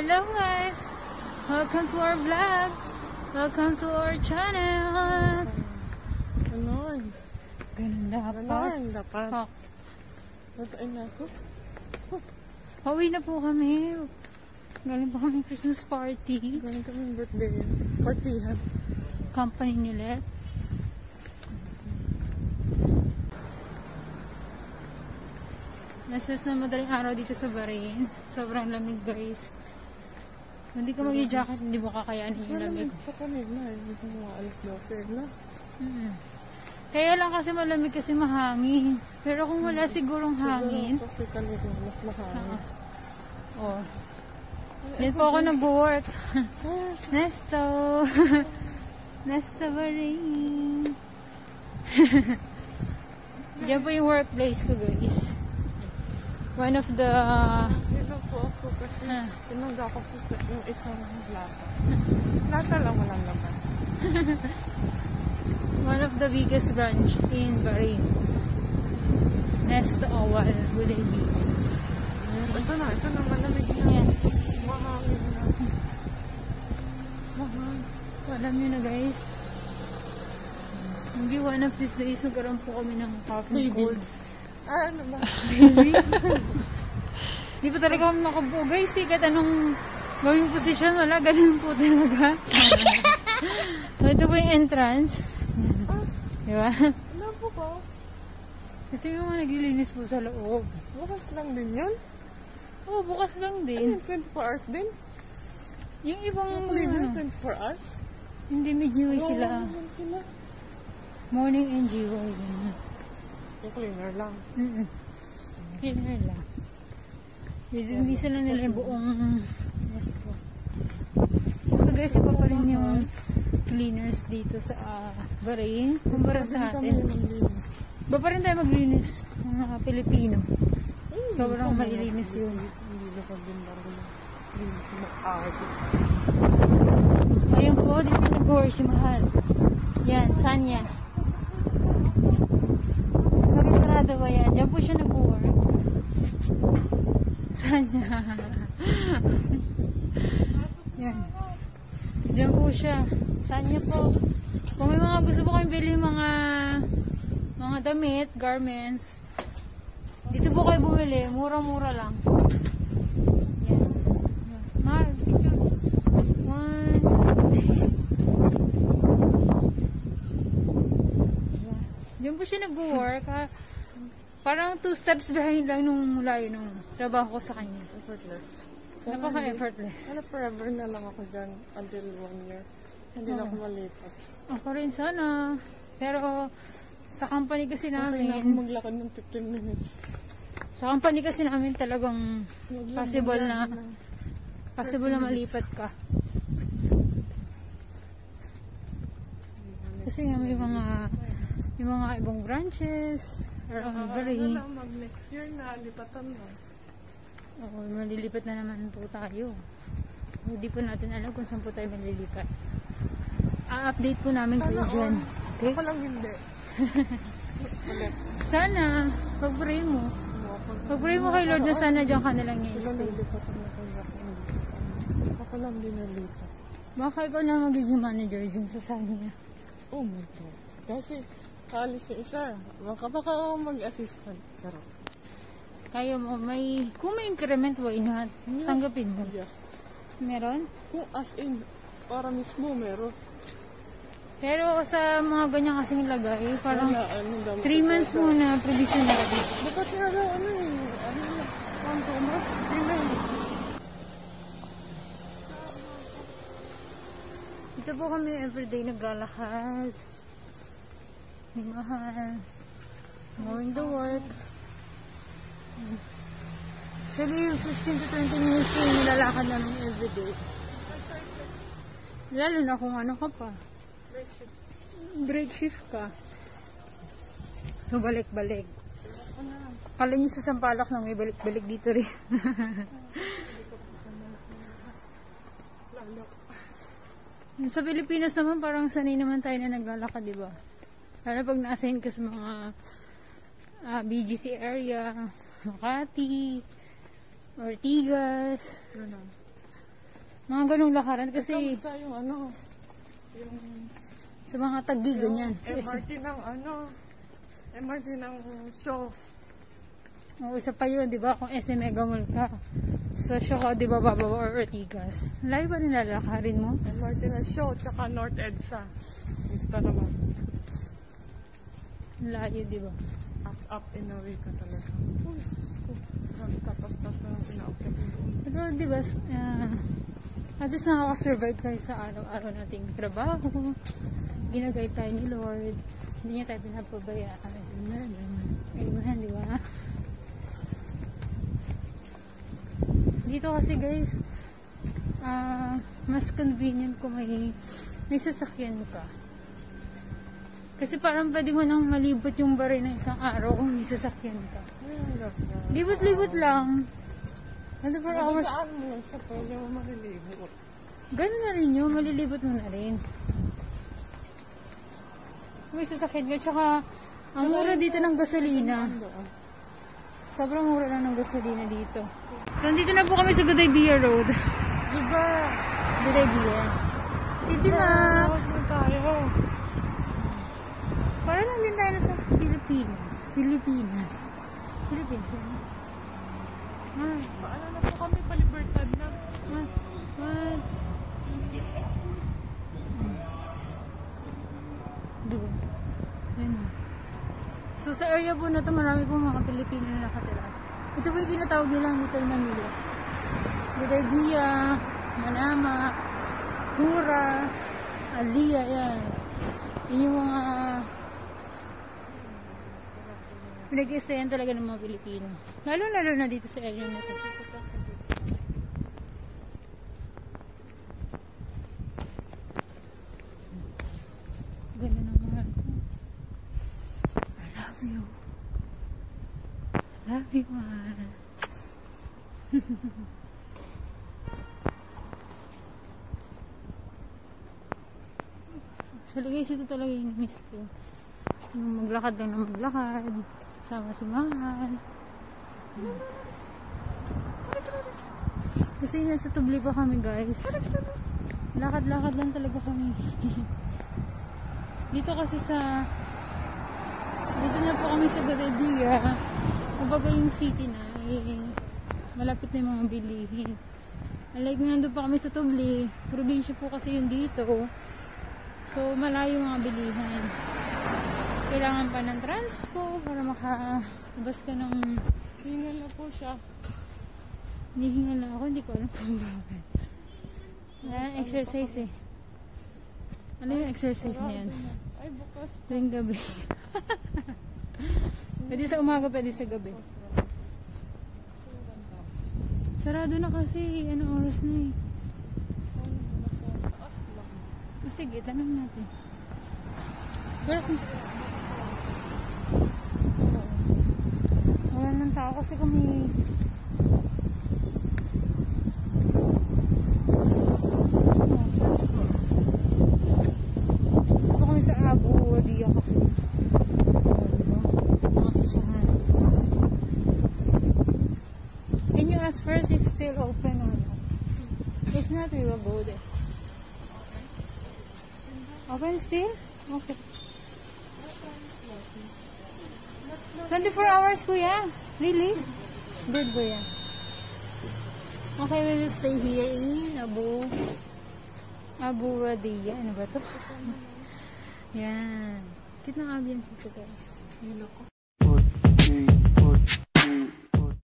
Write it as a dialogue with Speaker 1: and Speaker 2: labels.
Speaker 1: Hello guys! Welcome to our vlog! Welcome to our channel!
Speaker 2: Ganon.
Speaker 1: Ganun dapat.
Speaker 2: Ganon. Dapat.
Speaker 1: Oh,
Speaker 2: Natain na ako.
Speaker 1: pauwi na po kami. Galing pa kami Christmas party.
Speaker 2: Ganon kaming birthday. Partihan.
Speaker 1: Company nila. Nasa na madaling araw dito sa Bahrain. Sobrang lamig guys. Hindi ka mag-jacket, hindi mo kakayanin yung lamig.
Speaker 2: Malamig pa kanina. Hindi ko mga alas 12 na.
Speaker 1: Mm. Kaya lang kasi malamig kasi mahangin. Pero kung wala sigurong hangin,
Speaker 2: Siguro Kasi kanina mas mahangin.
Speaker 1: oh. Yan po ako nag-work. Nesto. Nesto Bahrain. Yan po yung workplace ko guys. One of the
Speaker 2: Dito po ako kasi
Speaker 1: Ah.
Speaker 2: tinangga ko po sa yung isang lata. Lata lang walang laman.
Speaker 1: one of the biggest branch in Bahrain. Nesto Awal be?
Speaker 2: Ito na, ito na malamig na.
Speaker 1: Ayan.
Speaker 2: Mahangin na. Mahangin.
Speaker 1: Alam nyo na guys. Maybe one of these days magkaroon po kami ng cough and
Speaker 2: Maybe.
Speaker 1: colds.
Speaker 2: Ah, ano ba?
Speaker 1: Baby. Di pa talaga kami nakabuo guys eh. Kahit anong gawing posisyon, wala. Ganun po talaga. so, ito po yung entrance. Di ba?
Speaker 2: Ano po ko?
Speaker 1: Kasi may mga naglilinis po sa loob.
Speaker 2: Bukas lang din yun.
Speaker 1: Oo, bukas lang
Speaker 2: Ano
Speaker 1: din.
Speaker 2: yun, 24 hours din?
Speaker 1: Yung ibang,
Speaker 2: Yung cleaner,
Speaker 1: ano,
Speaker 2: 24 hours?
Speaker 1: hindi may GY sila.
Speaker 2: Sila.
Speaker 1: Morning and GY. ganun.
Speaker 2: Yung cleaner lang.
Speaker 1: Mm-mm. Cleaner lang. Hindi, sila nila yung buong resto. So guys, iba pa rin yung cleaners dito sa uh, Bahrain. Kumpara sa atin. Iba pa rin tayo maglinis mga Pilipino. Sobrang malilinis yun. Ayun po, dito nag-work si Mahal. Yan, Sanya. Sorry, sarado ba yan? Diyan po siya nag-work. Sanya. yan. Diyan po siya. Sanya po. Kung may mga gusto po kayong bilhin mga mga damit, garments, dito po kayo bumili. Mura-mura lang. Yan. Picture. One. Diyan po siya nag-work. Parang two steps behind lang nung mula yun nung trabaho ko sa kanya.
Speaker 2: Effortless.
Speaker 1: Napaka-effortless.
Speaker 2: Sana forever na lang ako dyan until one year. Hindi na ako malipas.
Speaker 1: Ako rin sana. Pero sa company kasi
Speaker 2: Okay na ako
Speaker 1: namin,
Speaker 2: maglakad ng 15 minutes.
Speaker 1: sa company kasi namin talagang
Speaker 2: Maglakad
Speaker 1: possible na
Speaker 2: ng-
Speaker 1: possible na malipat ka. Kasi nga may mga yung mga ibang branches around
Speaker 2: Ano
Speaker 1: Bahrain.
Speaker 2: na, mag next year na, lipatan na.
Speaker 1: Oo, malilipat na naman po tayo. Hindi po natin alam kung saan po tayo malilipat. A-update po namin kayo dyan. Okay?
Speaker 2: Ako lang hindi.
Speaker 1: Sana, pag-pray mo. Pag-pray mo kay Lord na sana dyan ka na lang niya
Speaker 2: Sila
Speaker 1: stay.
Speaker 2: nalipatan na kayo ako. Lang din nalipat.
Speaker 1: Baka ikaw na magiging manager dyan sa sana niya.
Speaker 2: Oh my God. Kasi, kaalis yung isa. Baka baka ako mag-assistant. Charot.
Speaker 1: Kaya mo, may, kung may increment, why not? Tanggapin mo.
Speaker 2: Yeah.
Speaker 1: Meron?
Speaker 2: Kung as in, para mismo meron.
Speaker 1: Pero sa mga ganyan kasing lagay, parang
Speaker 2: Wala, ano, dami
Speaker 1: 3 months muna provisional.
Speaker 2: Dapat nga daw, ano eh, ano na, na eh.
Speaker 1: Dito po kami everyday naglalakad. May mahal. Going to work. Actually, 15 to 20 minutes yung nilalakad namin everyday. Lalo na kung ano ka pa. Break shift ka. So, balik-balik. Kala nyo sa Sampalak lang, may balik-balik dito rin. Sa Pilipinas naman, parang sanay naman tayo na naglalakad, di ba? Lalo pag na-assign ka sa mga ah, BGC area, Makati, Ortigas.
Speaker 2: Ganun.
Speaker 1: Mga ganong lakaran kasi
Speaker 2: Kamusta yung ano? Yung
Speaker 1: sa mga tagi ganyan. Isa,
Speaker 2: MRT ng ano? MRT ng show.
Speaker 1: oh, isa pa yun, di ba? Kung SM Mega Mall ka. Sa show ka, di ba, bababa or Ortigas. Layo pa rin lalakarin mo.
Speaker 2: MRT ng show, tsaka North EDSA. Gusto naman.
Speaker 1: Layo, di ba?
Speaker 2: Up, up and away ka talaga. Uy, Tapos-tapos na lang sinaukit.
Speaker 1: Pero di ba, uh, at least nakaka-survive tayo sa araw-araw nating trabaho. Ginagay tayo ni Lord. Hindi niya tayo pinapabayaan. Amen, di ba? Dito kasi guys, ah mas convenient kung may, may sasakyan ka. Kasi parang pwede mo nang malibot yung baray ng isang araw kung may sasakyan ka. Libot-libot lang. 24 hours
Speaker 2: Saan mo lang siya, pwede mo marilibot.
Speaker 1: Ganun na rin yun, malilibot mo na rin. May sasakyan ka, tsaka ang mura dito ng gasolina. Sobrang mura lang ng gasolina dito. So, nandito na po kami sa Godaybia Road.
Speaker 2: Diba?
Speaker 1: Godaybia. City
Speaker 2: na tayo.
Speaker 1: Lang din tayo sa Pilipinas. Pilipinas. Pilipinas. yun. Ah,
Speaker 2: Paano na po kami palibertad na?
Speaker 1: what? What? Doon. Yun. So sa area po na to, marami po mga Pilipino na nakatira. Ito po yung tinatawag nilang Little Manila. Budarbia, Manama, Hura, Alia, yan. Yun yung mga pinag-isayan talaga ng mga Pilipino. Lalo-lalo na dito sa area na to. Ganda ng mahal ko. I love you. I love you, mahal. Actually guys, ito talaga yung miss ko. Maglakad lang na maglakad. Kasama si mahal. Kasi nasa tubli pa kami guys. Lakad-lakad lang talaga kami. dito kasi sa dito na po kami sa Gadadia. Kumbaga yung city na eh, malapit na yung mga bilihin. Unlike nandun pa kami sa Tubli, probinsya po kasi yung dito. So malayo mga bilihan. Kailangan pa ng transpo para makabas ka ng
Speaker 2: Hingal na po siya.
Speaker 1: Hinihingal na ako, hindi ko alam kung bakit. Wala exercise eh. Ano yung exercise na yun?
Speaker 2: Ay, bukas.
Speaker 1: Tuwing gabi. pwede sa umaga, pwede sa gabi. Sarado na kasi. Ano oras na eh. Ah, sige, tanong natin. Pero kung... Wala nang tao kasi kami... Ito kami sa Cafe. Mga sasyahan. Can you ask first if still open or not? If not, we will go there. Open still? Okay. 24 hours, kuya? Really? Good, kuya. Okay, we will stay here in Abu Abu Wadia. Ano ba to? Yan. Cute ng ambience ito, guys.
Speaker 2: Hilo ko.